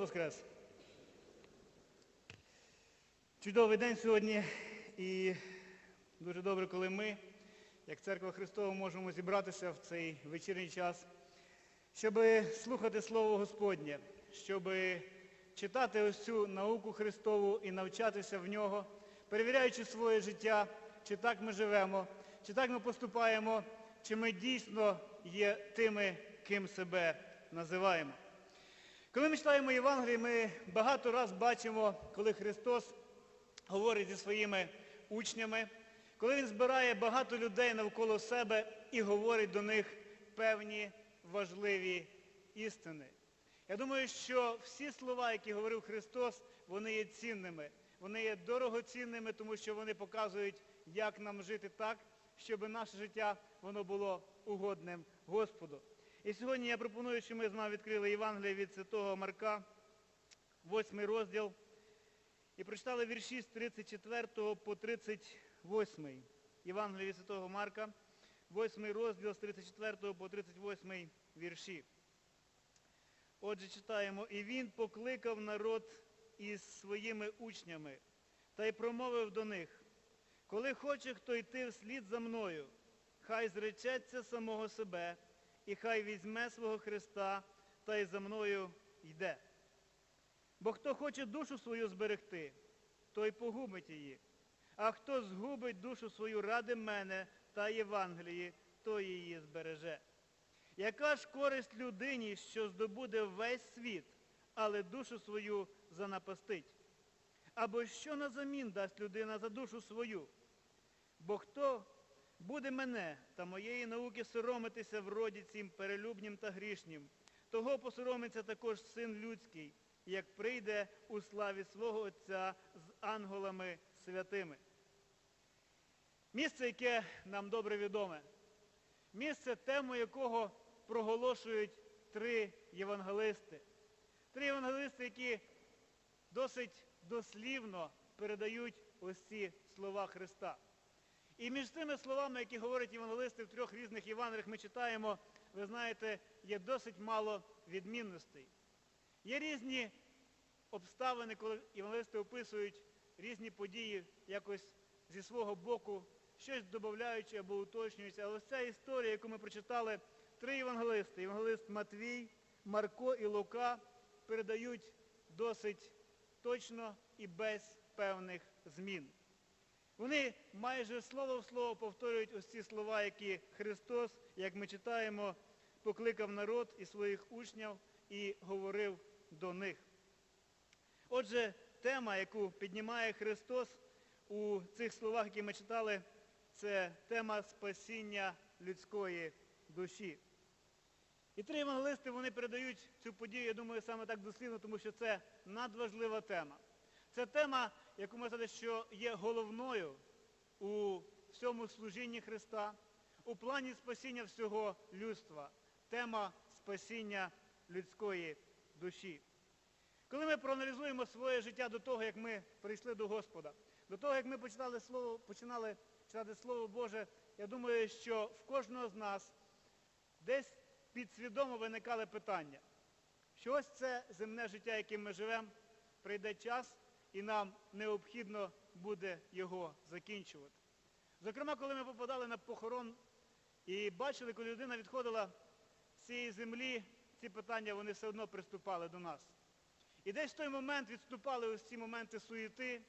Воскрес. Чудовий день сьогодні і дуже добре, коли ми, як Церква Христова, можемо зібратися в цей вечірній час, щоб слухати Слово Господнє, щоб читати ось цю науку Христову і навчатися в нього, перевіряючи своє життя, чи так ми живемо, чи так ми поступаємо, чи ми дійсно є тими, ким себе називаємо. Коли ми читаємо Євангеліє, ми багато раз бачимо, коли Христос говорить зі своїми учнями, коли Він збирає багато людей навколо себе і говорить до них певні важливі істини. Я думаю, що всі слова, які говорив Христос, вони є цінними. Вони є дорогоцінними, тому що вони показують, як нам жити так, щоб наше життя воно було угодним Господу. І сьогодні я пропоную, що ми з вами відкрили Євангеліє від Святого Марка, 8 розділ, і прочитали вірші з 34 по 38. Євангеліє від Святого Марка, 8 розділ з 34 по 38 вірші. Отже, читаємо, і він покликав народ із своїми учнями та й промовив до них, коли хоче хто йти вслід за мною, хай зречеться самого себе, і хай візьме свого Христа та й за мною йде. Бо хто хоче душу свою зберегти, той погубить її. А хто згубить душу свою ради мене та Євангелії, той її збереже. Яка ж користь людині, що здобуде весь світ, але душу свою занапастить? Або що назамін дасть людина за душу свою? Бо хто буде мене та моєї науки соромитися в роді цим перелюбнім та грішнім, того посоромиться також син людський, як прийде у славі свого Отця з ангелами святими. Місце, яке нам добре відоме, місце, тему якого проголошують три євангелисти. Три євангелисти, які досить дослівно передають ось ці слова Христа. І між тими словами, які говорять євангелисти в трьох різних Євангеліях, ми читаємо, ви знаєте, є досить мало відмінностей. Є різні обставини, коли євангелисти описують різні події якось зі свого боку, щось додаючи або уточнюючи. Але ось ця історія, яку ми прочитали, три євангелисти, євангелист Матвій, Марко і Лука, передають досить точно і без певних змін. Вони майже слово в слово повторюють ось ці слова, які Христос, як ми читаємо, покликав народ і своїх учнів і говорив до них. Отже, тема, яку піднімає Христос у цих словах, які ми читали, це тема спасіння людської душі. І три евангелисти вони передають цю подію, я думаю, саме так дослівно, тому що це надважлива тема. Це тема, яку ми сказати, що є головною у всьому служінні Христа, у плані спасіння всього людства. Тема спасіння людської душі. Коли ми проаналізуємо своє життя до того, як ми прийшли до Господа, до того, як ми починали слово, починали читати Слово Боже, я думаю, що в кожного з нас десь підсвідомо виникали питання, що ось це земне життя, яким ми живемо, прийде час, і нам необхідно буде його закінчувати. Зокрема, коли ми попадали на похорон і бачили, коли людина відходила з цієї землі, ці питання вони все одно приступали до нас. І десь в той момент відступали ось ці моменти суєти,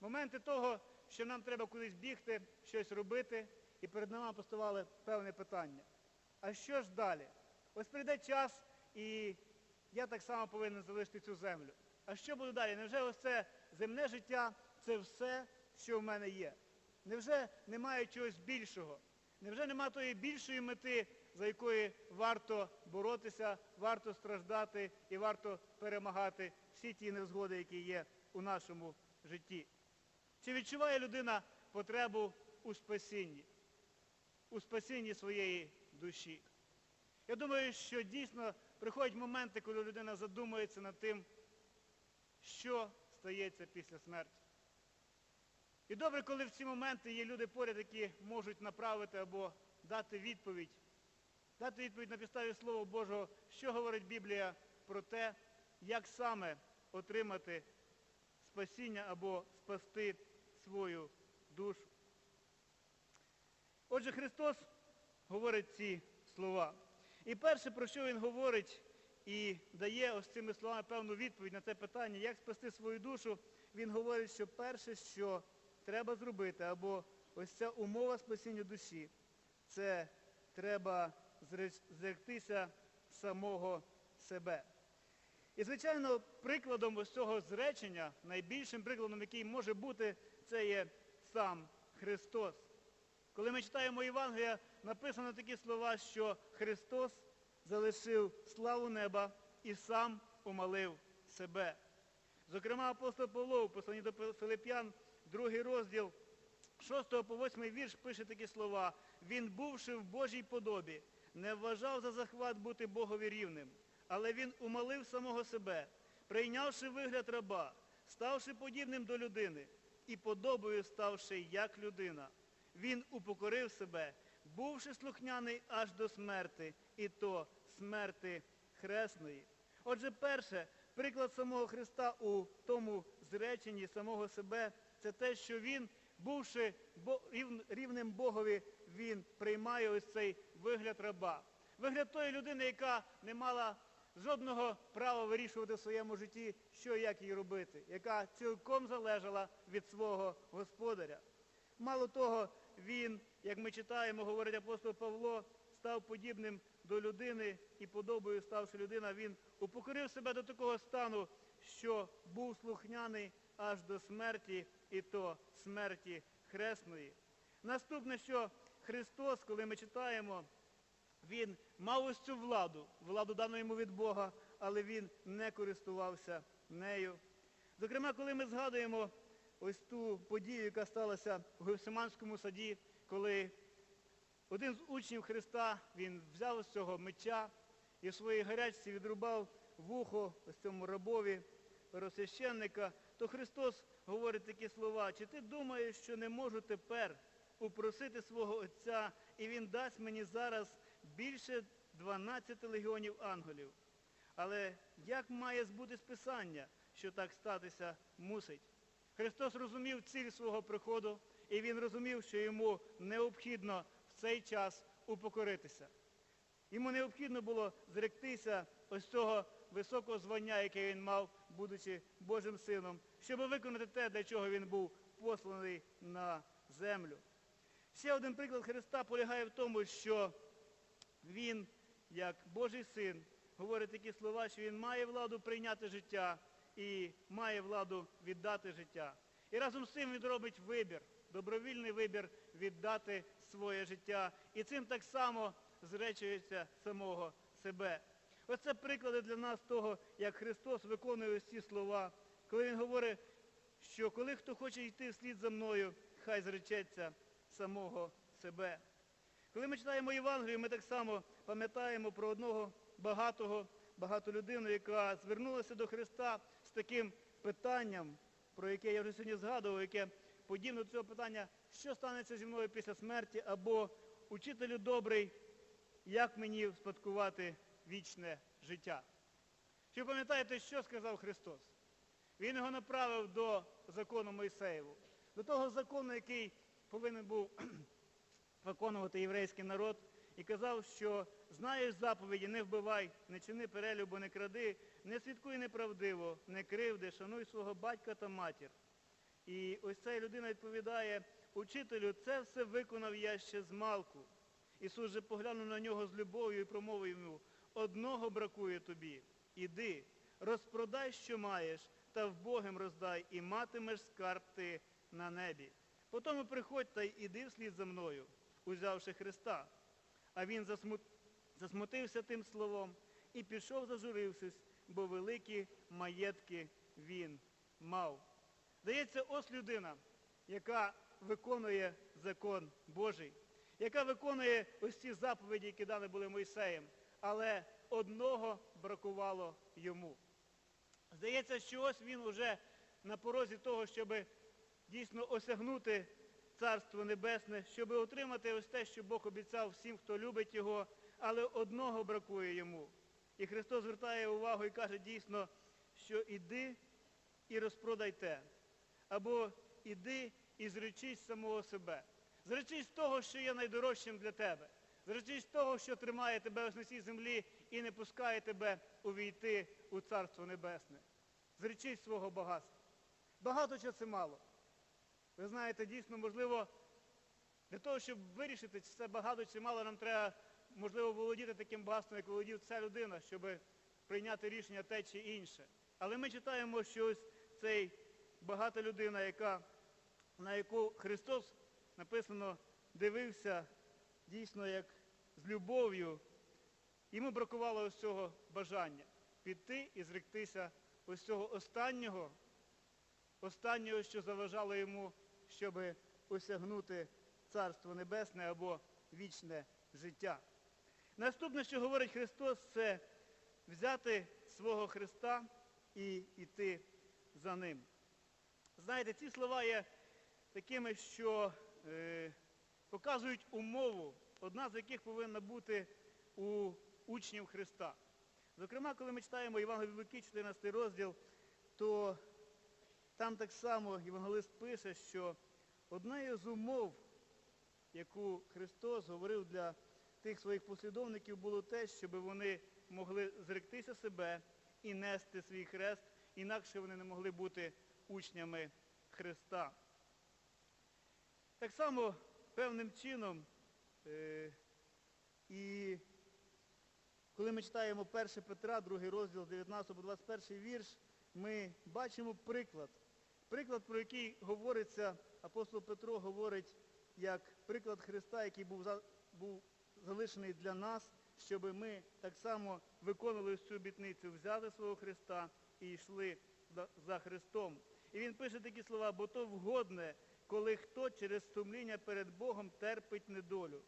моменти того, що нам треба кудись бігти, щось робити, і перед нами поставали певне питання. А що ж далі? Ось прийде час, і я так само повинен залишити цю землю. А що буде далі? Невже ось це земне життя це все, що в мене є? Невже немає чогось більшого? Невже немає тої більшої мети, за якою варто боротися, варто страждати і варто перемагати всі ті невзгоди, які є у нашому житті? Чи відчуває людина потребу у спасінні, у спасінні своєї душі? Я думаю, що дійсно приходять моменти, коли людина задумується над тим, що стається після смерті. І добре, коли в ці моменти є люди поряд, які можуть направити або дати відповідь, дати відповідь на підставі Слова Божого, що говорить Біблія про те, як саме отримати спасіння або спасти свою душу. Отже, Христос говорить ці слова. І перше, про що Він говорить і дає ось цими словами певну відповідь на це питання, як спасти свою душу, Він говорить, що перше, що треба зробити, або ось ця умова спасіння душі, це треба зректися самого себе. І, звичайно, прикладом ось цього зречення, найбільшим прикладом, який може бути, це є сам Христос. Коли ми читаємо Євангелія, написано такі слова, що Христос залишив славу неба і сам умалив себе. Зокрема, апостол Павло у посланні до Филип'ян, другий розділ, 6 по 8 вірш пише такі слова. Він, бувши в Божій подобі, не вважав за захват бути Богові рівним, але він умалив самого себе, прийнявши вигляд раба, ставши подібним до людини і подобою ставши як людина. Він упокорив себе, бувши слухняний аж до смерти, і то смерти хресної. Отже, перше, приклад самого Христа у тому зреченні самого себе, це те, що він, бувши рівним Богові, він приймає ось цей вигляд раба. Вигляд тої людини, яка не мала жодного права вирішувати в своєму житті, що і як їй робити, яка цілком залежала від свого господаря. Мало того, він, як ми читаємо, говорить апостол Павло, став подібним до людини і подобою ставши людина, він упокорив себе до такого стану, що був слухняний аж до смерті, і то смерті хресної. Наступне, що Христос, коли ми читаємо, він мав ось цю владу, владу дану йому від Бога, але він не користувався нею. Зокрема, коли ми згадуємо ось ту подію, яка сталася в Гевсиманському саді, коли один з учнів Христа, він взяв з цього меча і в своїй гарячці відрубав вухо ось цьому рабові первосвященника, то Христос говорить такі слова, чи ти думаєш, що не можу тепер упросити свого Отця, і Він дасть мені зараз більше 12 легіонів ангелів. Але як має збути списання, що так статися мусить? Христос розумів ціль свого приходу, і Він розумів, що йому необхідно в цей час упокоритися. Йому необхідно було зректися ось цього високого звання, яке він мав, будучи Божим сином, щоб виконати те, для чого він був посланий на землю. Ще один приклад Христа полягає в тому, що він, як Божий син, говорить такі слова, що він має владу прийняти життя і має владу віддати життя. І разом з цим він робить вибір, добровільний вибір віддати своє життя. І цим так само зречується самого себе. Оце приклади для нас того, як Христос виконує ось ці слова, коли Він говорить, що коли хто хоче йти вслід за мною, хай зречеться самого себе. Коли ми читаємо Євангелію, ми так само пам'ятаємо про одного багатого, багату людину, яка звернулася до Христа таким питанням, про яке я вже сьогодні згадував, яке подібне до цього питання, що станеться зі мною після смерті, або учителю добрий, як мені спадкувати вічне життя. Чи пам'ятаєте, що сказав Христос? Він його направив до закону Мойсеєву, до того закону, який повинен був виконувати єврейський народ, і казав, що знаєш заповіді, не вбивай, не чини перелюбу, не кради, не свідкуй неправдиво, не кривди, шануй свого батька та матір. І ось ця людина відповідає, учителю, це все виконав я ще з малку. Ісус же поглянув на нього з любов'ю і промовив йому, одного бракує тобі, іди, розпродай, що маєш, та вбогим роздай, і матимеш скарб ти на небі. Потому приходь та й іди вслід за мною, узявши Христа. А він засмутився тим словом і пішов, зажурившись, бо великі маєтки він мав. Здається, ось людина, яка виконує закон Божий, яка виконує ось ці заповіді, які дані були Мойсеєм, але одного бракувало йому. Здається, що ось він уже на порозі того, щоб дійсно осягнути Царство Небесне, щоб отримати ось те, що Бог обіцяв всім, хто любить його, але одного бракує йому. І Христос звертає увагу і каже, дійсно, що іди і розпродай те, або іди і зречись самого себе. Зречись того, що є найдорожчим для тебе. Зречись того, що тримає тебе ось на цій землі і не пускає тебе увійти у Царство Небесне. Зречись свого багатства. Багато чи це мало. Ви знаєте, дійсно, можливо, для того, щоб вирішити, чи це багато, чи мало, нам треба, можливо, володіти таким багатством, як володів ця людина, щоб прийняти рішення те чи інше. Але ми читаємо, що ось цей багата людина, яка, на яку Христос написано дивився дійсно як з любов'ю, йому бракувало ось цього бажання піти і зректися ось цього останнього, останнього, що заважало йому, щоб осягнути Царство Небесне або вічне життя. Наступне, що говорить Христос, це взяти свого Христа і йти за ним. Знаєте, ці слова є такими, що е, показують умову, одна з яких повинна бути у учнів Христа. Зокрема, коли ми читаємо Євангелію Луки, 14 розділ, то там так само Євангелист пише, що одна з умов, яку Христос говорив для тих своїх послідовників, було те, щоб вони могли зректися себе і нести свій хрест, інакше вони не могли бути учнями Христа. Так само певним чином, е, і коли ми читаємо 1 Петра, 2 розділ 19 21 вірш, ми бачимо приклад. Приклад, про який говориться, апостол Петро говорить, як приклад Христа, який був, був залишений для нас, щоб ми так само виконували цю обітницю, взяли свого Христа і йшли за Христом. І він пише такі слова, бо то вгодне, коли хто через сумління перед Богом терпить недолю,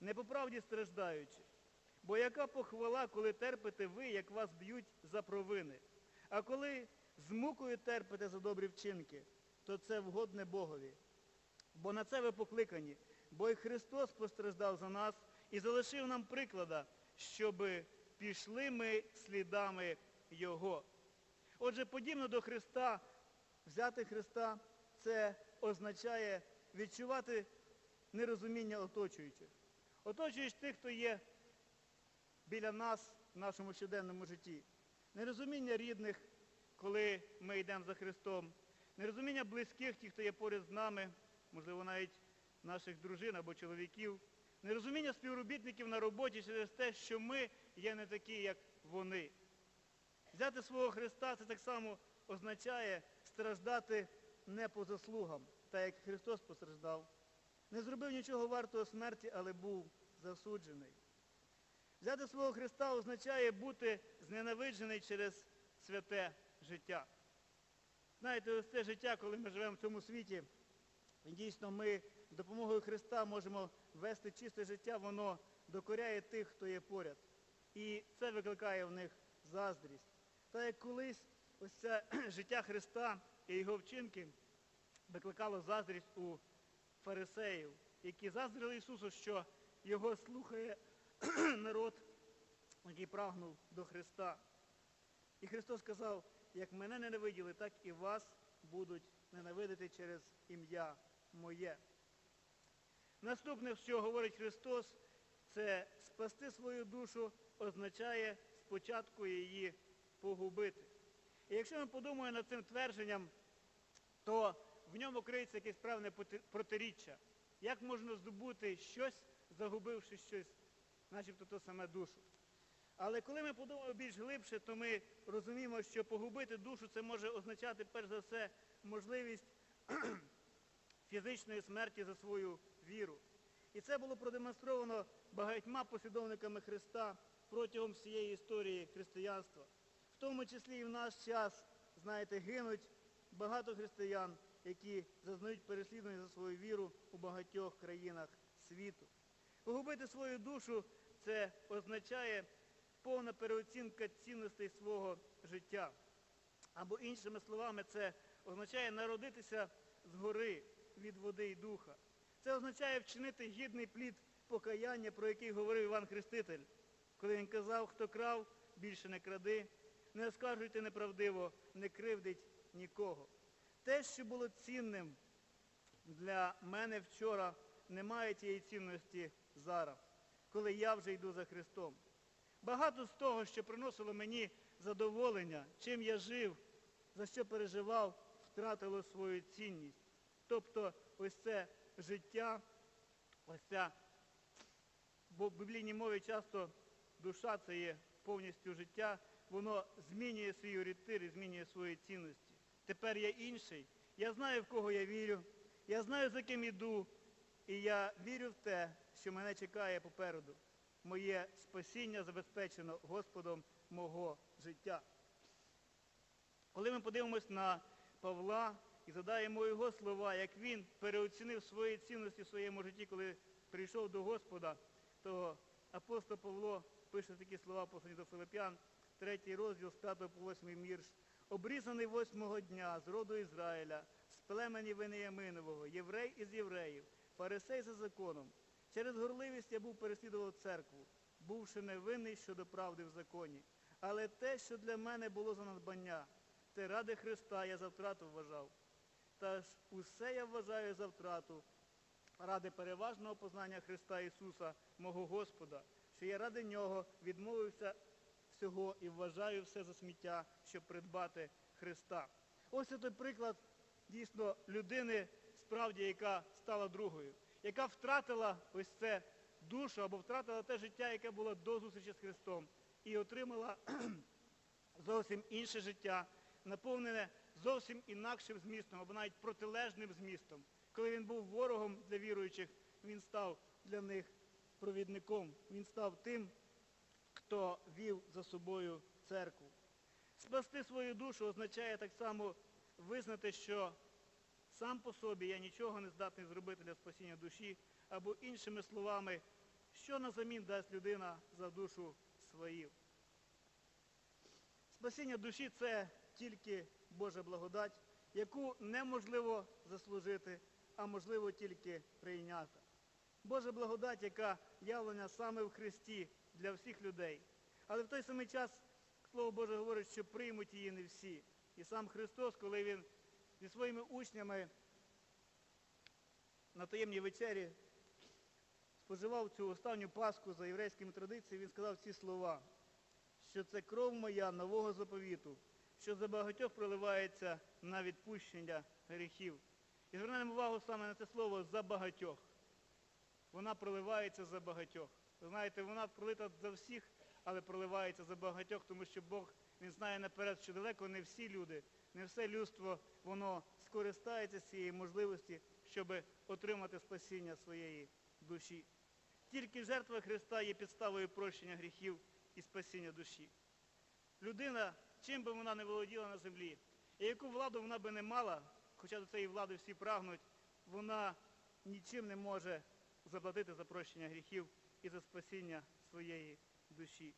не по правді страждаючи. Бо яка похвала, коли терпите ви, як вас б'ють за провини? А коли з мукою терпите за добрі вчинки, то це вгодне Богові. Бо на це ви покликані, бо і Христос постраждав за нас і залишив нам приклада, щоб пішли ми слідами Його. Отже, подібно до Христа, взяти Христа це означає відчувати нерозуміння оточуючих. Оточуєш тих, хто є біля нас в нашому щоденному житті. Нерозуміння рідних, коли ми йдемо за Христом. Нерозуміння близьких, ті, хто є поряд з нами, можливо, навіть наших дружин або чоловіків. Нерозуміння співробітників на роботі через те, що ми є не такі, як вони. Взяти свого Христа це так само означає страждати не по заслугам, так як Христос постраждав. Не зробив нічого вартого смерті, але був засуджений. Взяти свого Христа означає бути зненавиджений через святе життя. Знаєте, ось це життя, коли ми живемо в цьому світі, дійсно ми з допомогою Христа можемо вести чисте життя, воно докоряє тих, хто є поряд. І це викликає в них заздрість. Та як колись ось це життя Христа і його вчинки викликало заздрість у фарисеїв, які заздрили Ісусу, що його слухає народ, який прагнув до Христа. І Христос сказав, як мене ненавиділи, так і вас будуть ненавидити через ім'я моє. Наступне, що говорить Христос, це спасти свою душу означає спочатку її погубити. І якщо ми подумаємо над цим твердженням, то в ньому криється якесь поти- протиріччя. Як можна здобути щось, загубивши щось, начебто то саме душу. Але коли ми подумаємо більш глибше, то ми розуміємо, що погубити душу це може означати, перш за все, можливість фізичної смерті за свою віру. І це було продемонстровано багатьма послідовниками Христа протягом всієї історії християнства. В тому числі і в наш час, знаєте, гинуть багато християн, які зазнають переслідування за свою віру у багатьох країнах світу. Погубити свою душу це означає повна переоцінка цінностей свого життя. Або іншими словами, це означає народитися згори від води і духа. Це означає вчинити гідний плід покаяння, про який говорив Іван Хреститель, коли він казав, хто крав, більше не кради, не оскаржуйте неправдиво, не кривдить нікого. Те, що було цінним для мене вчора, не має тієї цінності зараз, коли я вже йду за Христом. Багато з того, що приносило мені задоволення, чим я жив, за що переживав, втратило свою цінність. Тобто ось це життя, ось ця, бо в біблійній мові часто душа це є повністю життя, воно змінює свій орієнтир і змінює свої цінності. Тепер я інший. Я знаю, в кого я вірю, я знаю, за ким іду, і я вірю в те, що мене чекає попереду. Моє спасіння забезпечено Господом мого життя. Коли ми подивимось на Павла і задаємо його слова, як він переоцінив свої цінності в своєму житті, коли прийшов до Господа, то апостол Павло пише такі слова послані до Филип'ян, третій розділ з 5 по 8 вірш. Обрізаний восьмого дня з роду Ізраїля, з племені Веніяминового, єврей із євреїв, фарисей за законом. Через горливість я був переслідував церкву, бувши невинний щодо правди в законі. Але те, що для мене було за надбання, те ради Христа я за втрату вважав. Та ж усе я вважаю за втрату ради переважного познання Христа Ісуса, мого Господа, що я ради Нього відмовився всього і вважаю все за сміття, щоб придбати Христа. Ось це той приклад дійсно людини, справді, яка стала другою, яка втратила ось це душу або втратила те життя, яке було до зустрічі з Христом, і отримала зовсім інше життя, наповнене зовсім інакшим змістом, або навіть протилежним змістом. Коли він був ворогом для віруючих, він став для них провідником. Він став тим, хто вів за собою церкву. Спасти свою душу означає так само визнати, що сам по собі я нічого не здатний зробити для спасіння душі, або іншими словами, що на замін дасть людина за душу свою. Спасіння душі це тільки Божа благодать, яку неможливо заслужити, а можливо тільки прийняти. Божа благодать, яка явлена саме в Христі для всіх людей. Але в той самий час Слово Боже говорить, що приймуть її не всі. І сам Христос, коли Він зі своїми учнями на таємній вечері споживав цю останню Пасху за єврейськими традиціями, він сказав ці слова, що це кров моя нового заповіту, що за багатьох проливається на відпущення гріхів. І звернемо увагу саме на це слово за багатьох. Вона проливається за багатьох. Ви знаєте, вона пролита за всіх, але проливається за багатьох, тому що Бог, Він знає наперед, що далеко не всі люди, не все людство, воно скористається цієї можливості, щоб отримати спасіння своєї душі. Тільки жертва Христа є підставою прощення гріхів і спасіння душі. Людина, чим би вона не володіла на землі, і яку владу вона би не мала, хоча до цієї влади всі прагнуть, вона нічим не може заплатити за прощення гріхів і за спасіння своєї душі.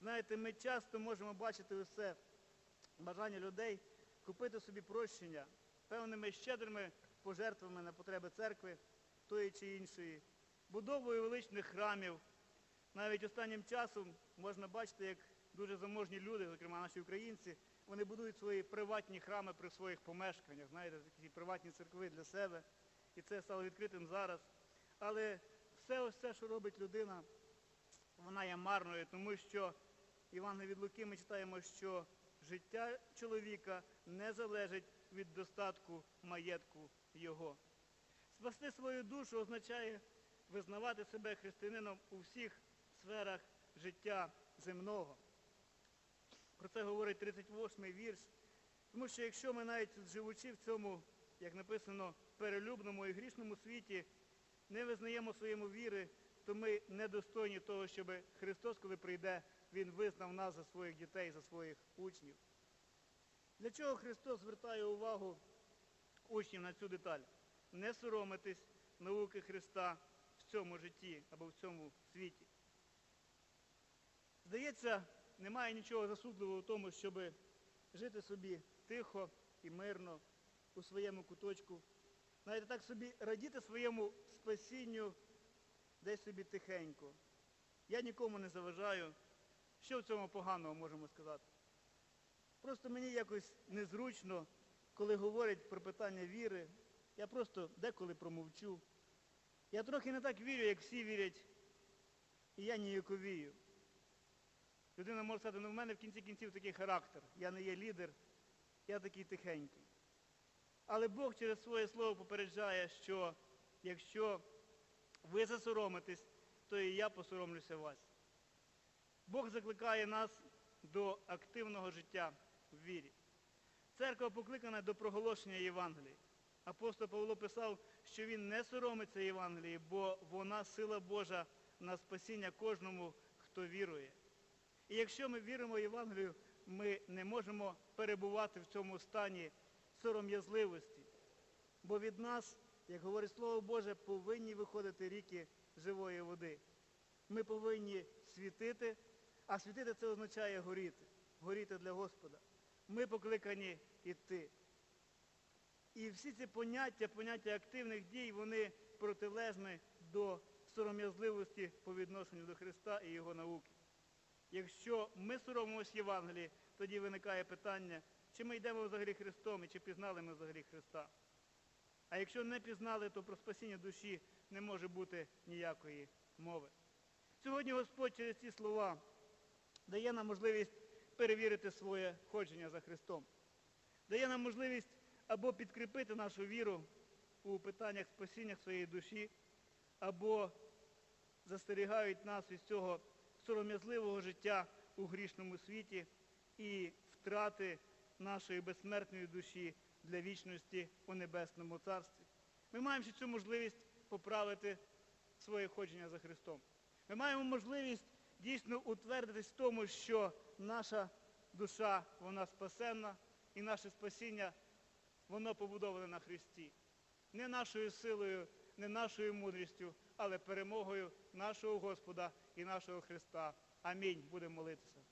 Знаєте, ми часто можемо бачити усе бажання людей купити собі прощення певними щедрими пожертвами на потреби церкви тої чи іншої, будовою величних храмів. Навіть останнім часом можна бачити, як дуже заможні люди, зокрема наші українці, вони будують свої приватні храми при своїх помешканнях, знаєте, такі приватні церкви для себе. І це стало відкритим зараз. Але все ось це, що робить людина, вона є марною, тому що Іван від Луки ми читаємо, що життя чоловіка не залежить від достатку маєтку його. Спасти свою душу означає визнавати себе християнином у всіх сферах життя земного. Про це говорить 38-й вірш. Тому що якщо ми навіть живучи в цьому, як написано, перелюбному і грішному світі, не визнаємо своєму віри, то ми недостойні того, щоб Христос, коли прийде, Він визнав нас за своїх дітей, за своїх учнів. Для чого Христос звертає увагу учнів на цю деталь? Не соромитись науки Христа в цьому житті або в цьому світі. Здається, немає нічого засудливого в тому, щоб жити собі тихо і мирно у своєму куточку. Навіть так собі радіти своєму спасінню десь собі тихенько. Я нікому не заважаю. Що в цьому поганого можемо сказати? Просто мені якось незручно, коли говорять про питання віри. Я просто деколи промовчу. Я трохи не так вірю, як всі вірять, і я ніяковію. Людина може сказати, ну в мене в кінці кінців такий характер. Я не є лідер, я такий тихенький. Але Бог через своє слово попереджає, що якщо ви засоромитесь, то і я посоромлюся вас. Бог закликає нас до активного життя в вірі. Церква покликана до проголошення Євангелії. Апостол Павло писав, що він не соромиться Євангелії, бо вона сила Божа на спасіння кожному, хто вірує. І якщо ми віримо в Євангелію, ми не можемо перебувати в цьому стані сором'язливості. Бо від нас, як говорить Слово Боже, повинні виходити ріки живої води. Ми повинні світити, а світити це означає горіти, горіти для Господа. Ми покликані йти. І всі ці поняття, поняття активних дій, вони протилежні до сором'язливості по відношенню до Христа і Його науки. Якщо ми соромимось Євангелії, тоді виникає питання, чи ми йдемо взагалі Христом і чи пізнали ми взагалі Христа. А якщо не пізнали, то про спасіння душі не може бути ніякої мови. Сьогодні Господь через ці слова дає нам можливість перевірити своє ходження за Христом. Дає нам можливість або підкріпити нашу віру у питаннях спасіння своєї душі, або застерігають нас від цього сором'язливого життя у грішному світі і втрати нашої безсмертної душі для вічності у Небесному Царстві. Ми маємо ще цю можливість поправити своє ходження за Христом. Ми маємо можливість дійсно утвердитись в тому, що наша душа, вона спасенна, і наше спасіння, воно побудоване на Христі. Не нашою силою, не нашою мудрістю, але перемогою нашого Господа і нашого Христа. Амінь. Будемо молитися.